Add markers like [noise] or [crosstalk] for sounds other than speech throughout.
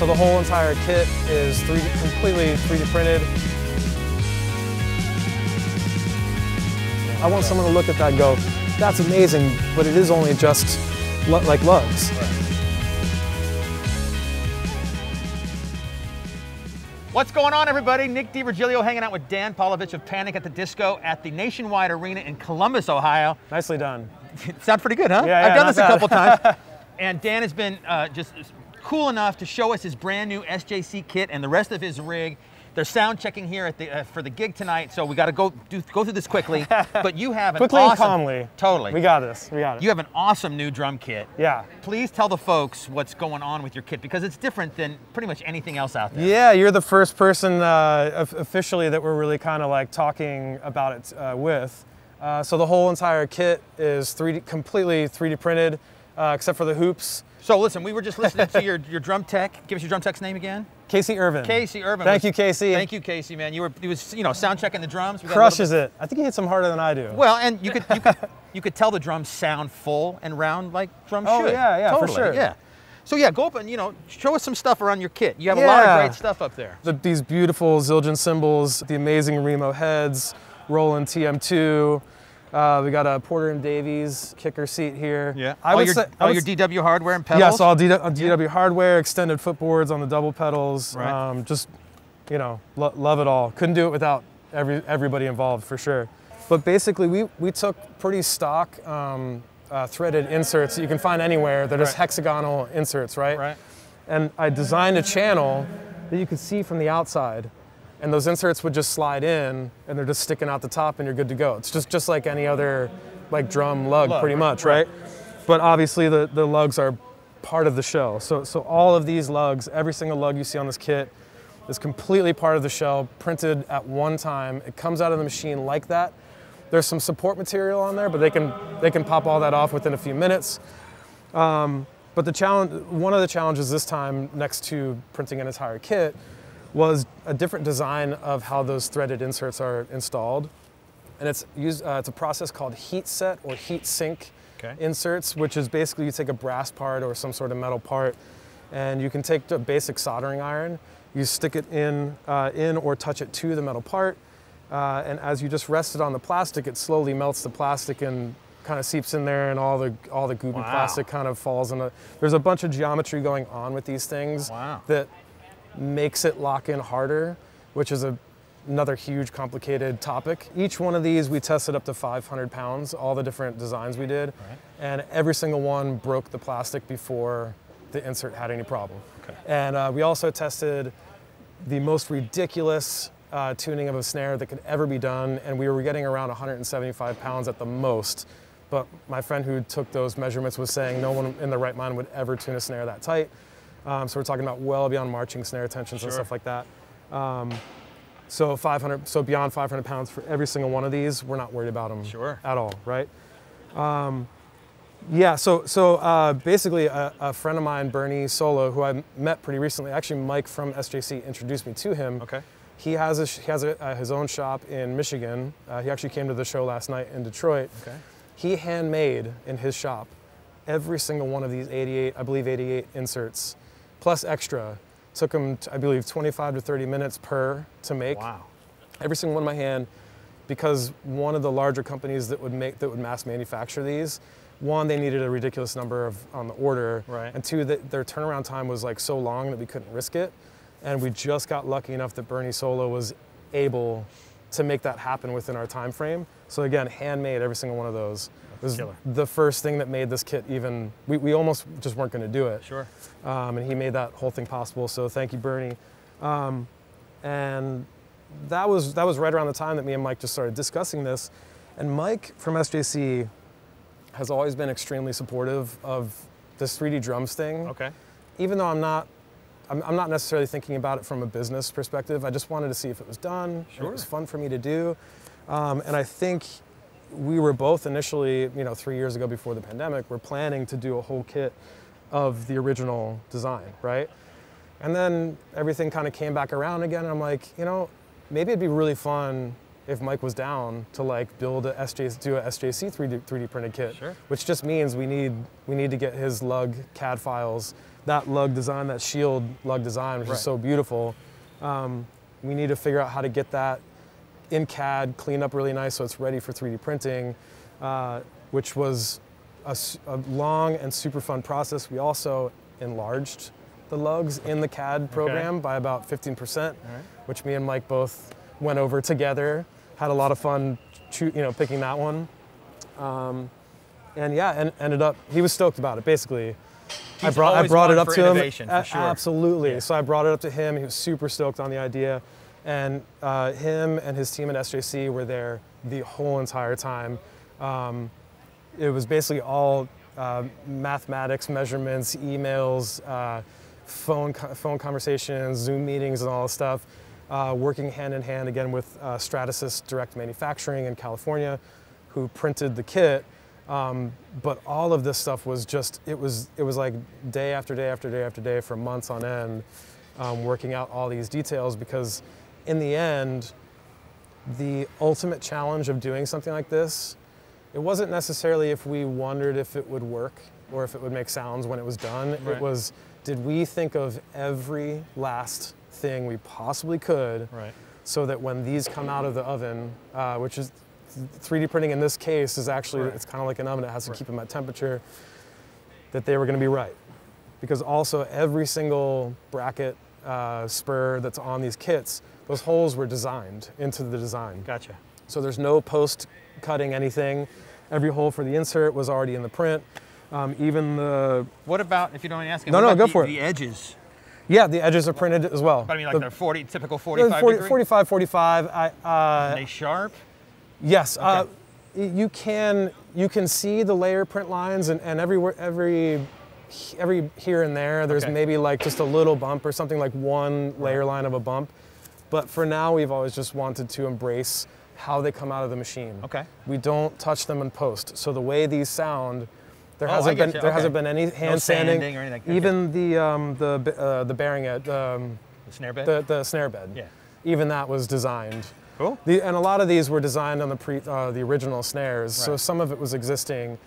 So the whole entire kit is 3D, completely 3D printed. I want someone to look at that and go, that's amazing, but it is only just like lugs. What's going on, everybody? Nick D'Virgilio hanging out with Dan Pawlovich of Panic at the Disco at the Nationwide Arena in Columbus, Ohio. Nicely done. [laughs] Sound pretty good, huh? Yeah, yeah I've done this a couple times. [laughs] and Dan has been uh, just cool enough to show us his brand new SJC kit and the rest of his rig. They're sound checking here at the uh, for the gig tonight, so we got to go do, go through this quickly. [laughs] but you have an Quickly awesome, and calmly. Totally. We got this. We got it. you have an awesome new drum kit. yeah. Please tell the folks what's going on with your kit because it's different than pretty much anything else out there. Yeah, you're the first person uh, officially that we're really kind of like talking about it uh, with. Uh, so the whole entire kit is 3D, completely 3D printed, uh, except for the hoops. So listen, we were just listening to your, your drum tech. Give us your drum tech's name again. Casey Irvin. Casey Irvin. Thank was- you, Casey. Thank you, Casey, man. You were he was you know sound checking the drums. Crushes it. I think he hits them harder than I do. Well, and you could you could [laughs] you could tell the drums sound full and round like drums Oh, should. yeah, yeah, for sure. Yeah. So yeah, go up and you know show us some stuff around your kit. You have a lot of great stuff up there. The, these beautiful Zildjian cymbals, the amazing Remo heads, Roland TM2. Uh, we got a Porter and Davies kicker seat here. Yeah. I all would your say, all your DW hardware and pedals. Yes, all DW, on DW hardware, extended footboards on the double pedals. Right. Um, just, you know, lo- love it all. Couldn't do it without every everybody involved for sure. But basically, we we took pretty stock um, uh, threaded inserts that you can find anywhere. They're just Right. hexagonal inserts, right? right. And I designed a channel that you could see from the outside. And those inserts would just slide in and they're just sticking out the top and you're good to go. It's just, just like any other like drum lug, Lug, pretty much, right. right? But obviously the, the lugs are part of the shell. So, so all of these lugs, every single lug you see on this kit is completely part of the shell, printed at one time. It comes out of the machine like that. There's some support material on there, but they can, they can pop all that off within a few minutes. Um, but the challenge, one of the challenges this time, next to printing an entire kit, was a different design of how those threaded inserts are installed. And it's used, uh, it's a process called heat set or heat sink Okay. inserts, which is basically you take a brass part or some sort of metal part, and you can take a basic soldering iron, you stick it in, uh, in or touch it to the metal part, uh, and as you just rest it on the plastic, it slowly melts the plastic and kind of seeps in there, and all the all the goopy Wow. plastic kind of falls in. A, there's a bunch of geometry going on with these things Wow. that makes it lock in harder, which is a, another huge complicated topic. Each one of these we tested up to 500 pounds, all the different designs we did, and every single one broke the plastic before the insert had any problem. Okay. And uh, we also tested the most ridiculous uh, tuning of a snare that could ever be done, and we were getting around 175 pounds at the most. But my friend who took those measurements was saying no one in the right mind would ever tune a snare that tight. Um, so we're talking about well beyond marching snare tensions and stuff like that. Um, so 500, so beyond 500 pounds for every single one of these, we're not worried about them Sure. at all, right? Um, yeah, so so uh, basically, a, a friend of mine, Bernie Solo, who I met pretty recently, actually Mike from SJC introduced me to him. Okay. He has a, he has a, uh, his own shop in Michigan. Uh, he actually came to the show last night in Detroit. Okay. He handmade in his shop every single one of these 88, I believe 88 inserts, plus extra. Took them, I believe, 25 to 30 minutes per to make Wow. every single one in my hand because one of the larger companies that would make that would mass manufacture these one they needed a ridiculous number of on the order Right. and two that their turnaround time was like so long that we couldn't risk it and we just got lucky enough that bernie solo was able to make that happen within our time frame so again handmade every single one of those it was killer. the first thing that made this kit even we, we almost just weren't going to do it Sure. um, and he made that whole thing possible. So thank you, Bernie. Um, and that was that was right around the time that me and Mike just started discussing this. And Mike from SJC has always been extremely supportive of this 3D drums thing. Okay. Even though I'm not. I'm, I'm not necessarily thinking about it from a business perspective. I just wanted to see if it was done. Sure. It was fun for me to do. Um, and I think we were both initially, you know, three years ago before the pandemic, we're planning to do a whole kit of the original design, right? And then everything kind of came back around again. And I'm like, you know, maybe it'd be really fun if Mike was down to like build a SJ, do a SJC 3D, 3D printed kit, Sure. which just means we need we need to get his lug CAD files, that lug design, that shield lug design, which Right. is so beautiful. Um, we need to figure out how to get that in CAD, cleaned up really nice so it's ready for 3D printing, uh, which was a long and super fun process. We also enlarged the lugs in the CAD program by about 15%, which me and Mike both went over together. Had a lot of fun, choo- you know, picking that one. Um, and yeah, and ended up he was stoked about it. Basically, I brought I brought it up to him. for sure. Absolutely. Yeah. So I brought it up to him. He was super stoked on the idea, and uh, him and his team at SJC were there the whole entire time. Um, it was basically all uh, mathematics, measurements, emails, uh, phone co- phone conversations, Zoom meetings, and all this stuff. Uh, working hand in hand again with uh, Stratasys Direct Manufacturing in California, who printed the kit. Um, but all of this stuff was just it was it was like day after day after day after day for months on end, um, working out all these details because in the end, the ultimate challenge of doing something like this it wasn't necessarily if we wondered if it would work or if it would make sounds when it was done. Right. It was, did we think of every last thing we possibly could Right. so that when these come out of the oven, uh, which is 3D printing in this case is actually, Right. it's kind of like an oven, it has to keep them at temperature, that they were going to be right. Because also every single bracket uh, spur that's on these kits, those holes were designed into the design. Gotcha. So there's no post cutting anything. Every hole for the insert was already in the print. Um, even the What about, if you don't mind asking, No, no, go the, for it. the edges? yeah, the edges are printed as well. But I mean, like the, they're 40, typical 45 40 degree? 45, 45. I, uh, Are they sharp? yes, uh, you can you can see the layer print lines, and, and everywhere every every here and there, there's Okay. maybe like just a little bump or something like one layer line of a bump. But for now, we've always just wanted to embrace how they come out of the machine. Okay. We don't touch them in post. So the way these sound, there Oh, hasn't been there Okay. hasn't been any hand sanding or anything. Okay. Even the um, the uh, the bearing at um, The snare bed? the the snare bed. yeah. Even that was designed. Cool. The, and a lot of these were designed on the pre uh, the original snares. Right. So some of it was existing,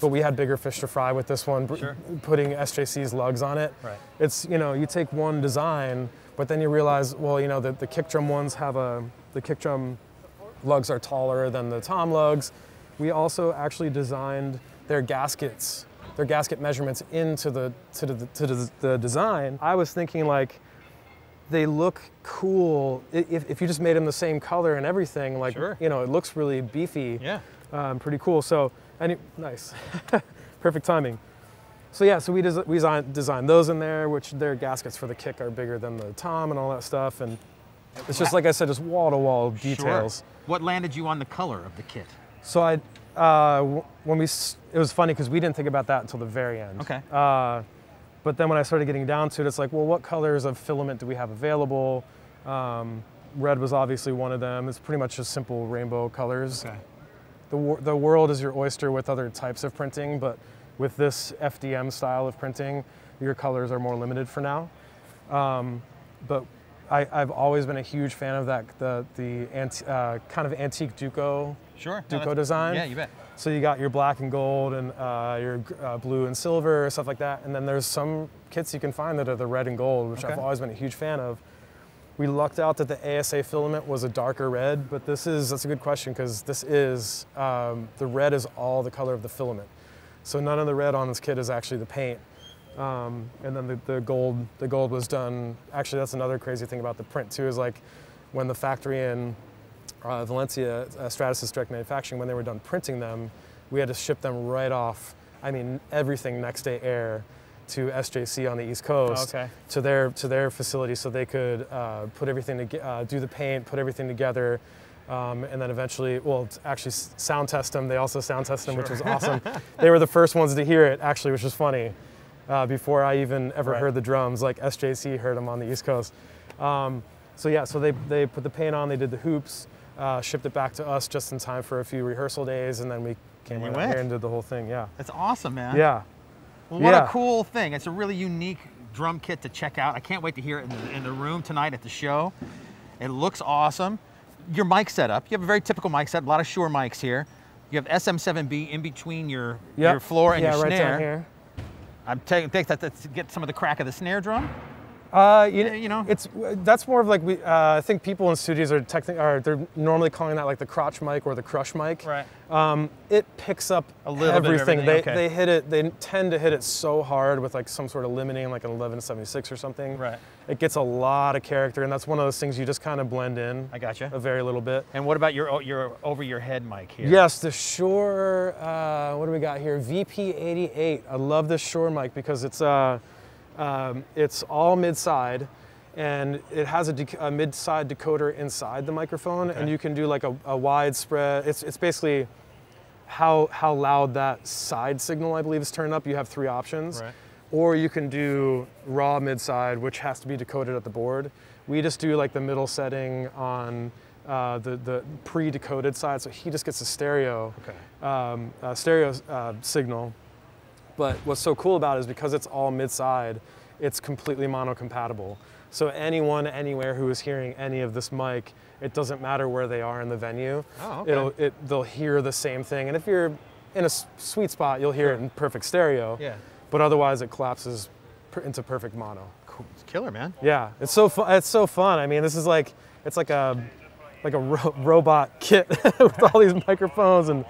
but we had bigger fish to fry with this one. Sure. Putting SJC's lugs on it. Right. It's you know you take one design, but then you realize well you know the, the kick drum ones have a the kick drum lugs are taller than the tom lugs. We also actually designed their gaskets, their gasket measurements into the to the to the, the design. I was thinking like they look cool if, if you just made them the same color and everything like Sure. you know it looks really beefy Yeah. um, pretty cool. So, any nice, [laughs] perfect timing. So yeah, so we, des- we design, designed those in there, which their gaskets for the kick are bigger than the tom and all that stuff, and it's just like I said, just wall to wall details. Sure. What landed you on the color of the kit? So I, uh, when we, it was funny because we didn't think about that until the very end. Okay. Uh, but then when I started getting down to it, it's like, well, what colors of filament do we have available? Um, red was obviously one of them. It's pretty much just simple rainbow colors. Okay. the, the world is your oyster with other types of printing, but with this FDM style of printing, your colors are more limited for now. Um, but I, I've always been a huge fan of that the the anti, uh, kind of antique Duco. Sure. Duco that's- design? Yeah, you bet. So you got your black and gold and uh, your uh, blue and silver stuff like that, and then there's some kits you can find that are the red and gold, which I've always been a huge fan of. We lucked out that the ASA filament was a darker red, but this is that's a good question because this is um, the red is all the color of the filament. So none of the red on this kit is actually the paint. Um, and then the, the gold the gold was done. Actually, that's another crazy thing about the print too is like when the factory in uh, Valencia, uh, Stratasys Direct Manufacturing, when they were done printing them, we had to ship them right off. I mean, everything next day air to SJC on the East Coast Okay. to their to their facility, so they could uh, put everything to uh, do the paint, put everything together, um, and then eventually, well, actually sound test them. They also sound test them, which was awesome. [laughs] they were the first ones to hear it, actually, which was funny. Uh, before I even ever Right. heard the drums, like SJC heard them on the East Coast. Um, so yeah, so they, they put the paint on, they did the hoops, uh, shipped it back to us just in time for a few rehearsal days, and then we came you right out went. here and did the whole thing. Yeah, That's awesome, man. yeah, Well, what a cool thing. It's a really unique drum kit to check out. I can't wait to hear it in the, in the room tonight at the show. It looks awesome. Your mic setup. You have a very typical mic setup. A lot of Shure mics here. You have SM7B in between your Yep. your floor and yeah, your right snare. down here. I'm taking think that to get some of the crack of the snare drum. Uh, you, you know? it's that's more of like we. Uh, I think people in studios are technically are they're normally calling that like the crotch mic or the crush mic. Right. Um, it picks up A little bit of everything. everything, They okay. they hit it. They tend to hit it so hard with like some sort of limiting, like an 1176 or something. Right. It gets a lot of character, and that's one of those things you just kind of blend in. I gotcha. A very little bit. And what about your your over your head mic here? Yes, the Shure. Uh, what do we got here? VP88. I love this Shure mic because it's uh, um, it's all mid-side, and it has a, dec- a mid-side decoder inside the microphone, and you can do like a, a wide spread. It's it's basically how how loud that side signal I believe is turned up. You have three options. Right. Or you can do raw mid-side, which has to be decoded at the board. We just do like the middle setting on uh, the, the pre-decoded side, so he just gets a stereo Okay. um, uh, stereo uh, signal. But what's so cool about it is because it's all mid-side, it's completely mono-compatible. So anyone, anywhere who is hearing any of this mic, it doesn't matter where they are in the venue. Oh, okay. It'll, it, they'll hear the same thing. And if you're in a sweet spot, you'll hear it in perfect stereo. Yeah. But otherwise, it collapses into perfect mono. Cool. It's killer, man. Yeah, it's so fun. It's so fun. I mean, this is like it's like a like a ro- robot kit [laughs] with all these microphones and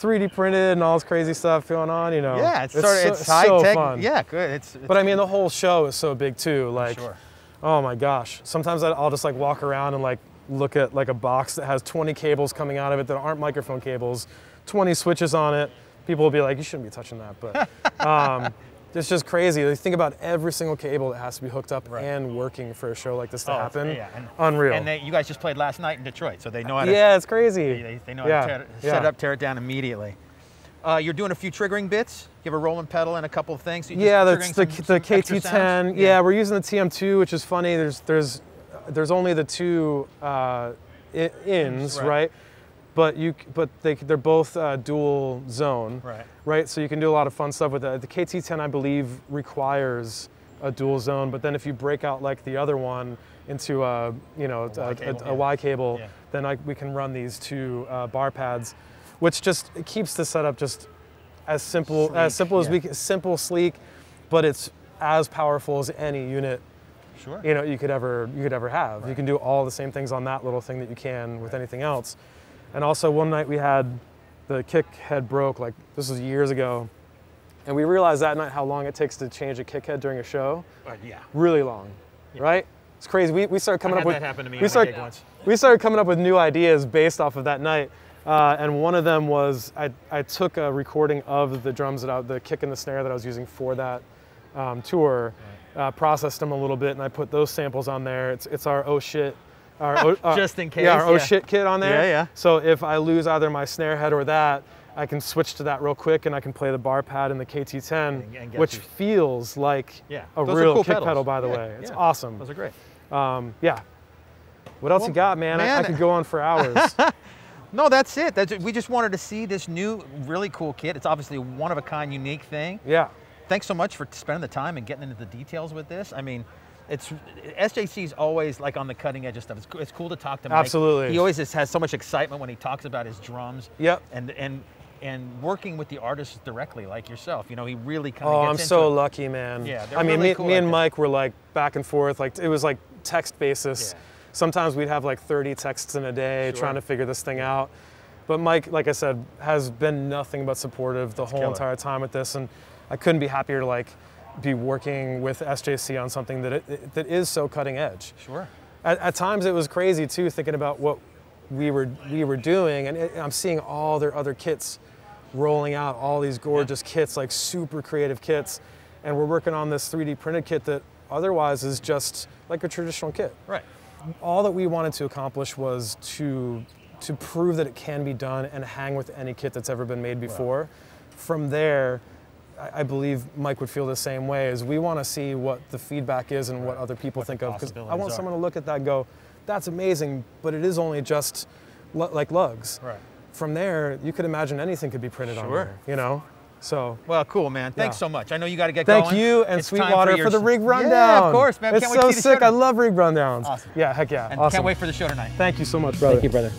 3D printed and all this crazy stuff going on. You know. Yeah, it's, sort of so, it's high so tech. fun. Yeah, good. It's, it's But I mean, the whole show is so big too. Like, sure. oh my gosh. Sometimes I- I'll just like walk around and like look at like a box that has 20 cables coming out of it that aren't microphone cables, 20 switches on it. People will be like, you shouldn't be touching that, but [laughs] um, it's just crazy. Like, think about every single cable that has to be hooked up Right. and working for a show like this to Oh, happen. yeah, and- Unreal. And they, you guys just played last night in Detroit, so they know how to. yeah, it's crazy. They, they know yeah. how to tear, yeah. set it up, tear it down immediately. Uh, you're doing a few triggering bits. You have a rolling pedal and a couple of things. So Yeah, that's the, some- the some KT10. sounds? Yeah. we're using the TM2, which is funny. There's there's there's only the two uh, ins, Right. right? But you but they they're both uh, dual zone, Right. right? So you can do a lot of fun stuff with that. The KT10, I believe, requires a dual zone, but then if you break out like the other one into a you know Y a, cable, a, yeah. a Y cable, Yeah. then I, we can run these two uh, bar pads, which just it keeps the setup just as simple as simple as yeah. we can, simple, sleek, but it's as powerful as any unit Sure. you know you could ever you could ever have. You can do all the same things on that little thing that you can with anything else. And also one night we had the kick head broke like this was years ago, and we realized that night how long it takes to change a kick head during a show. But yeah. Really long, right? It's crazy. We, we started coming up with that happen to me we started we started coming up with new ideas based off of that night. Uh, and one of them was I, I took a recording of the drums that I, the kick and the snare that I was using for that um, tour, uh, processed them a little bit, and I put those samples on there. It's, it's our oh shit, our [laughs] oh, uh, Just in case. yeah, our case, oh shit kit on there. Yeah, yeah. So if I lose either my snare head or that, I can switch to that real quick, and I can play the bar pad in the KT10, And- and which you- feels like Yeah. a Those real cool kick pedals. pedal. By the Yeah, way, it's yeah. awesome. Those are great. Um, yeah. What else Well, you got, man? I, I could go on for hours. [laughs] No, that's it. That's, we just wanted to see this new, really cool kit. It's obviously a one of a kind, unique thing. yeah. Thanks so much for spending the time and getting into the details with this. I mean, it's SJC is always like on the cutting edge of stuff. It's, it's cool to talk to Mike. Absolutely. He always just has so much excitement when he talks about his drums. Yep. And and and working with the artists directly, like yourself. You know, he really kind of Oh, I'm so it. lucky, man. Yeah, I mean, really me, cool me and. Mike were like back and forth. Like it was like text basis. Yeah. Sometimes we'd have like 30 texts in a day Sure. trying to figure this thing out. But Mike, like I said, has been nothing but supportive the whole killer. entire time with this, and I couldn't be happier to like be working with SJC on something that it, that is so cutting edge. Sure. At, at times it was crazy too, thinking about what we were we were doing, and it, I'm seeing all their other kits rolling out, all these gorgeous kits, like super creative kits, and we're working on this 3D printed kit that otherwise is just like a traditional kit. Right. All that we wanted to accomplish was to to prove that it can be done and hang with any kit that's ever been made before. From there. I- I believe Mike would feel the same way. Is we want to see what the feedback is and what other people think of because I want are. someone to look at that and go, "That's amazing," but it is only just lu- like lugs. Right. From there, you could imagine anything could be printed on Sure. there. You know, So Well, cool, man. Thanks Yeah. so much. I know you got to get thank going. Thank you and It's time Sweetwater your for, the rig rundown. Yeah, of course, man. It's Can't wait to so sick. I love rig rundowns. Awesome. Yeah, heck yeah. And awesome. can't wait for the show tonight. Thank you so much, brother. Thank you, brother.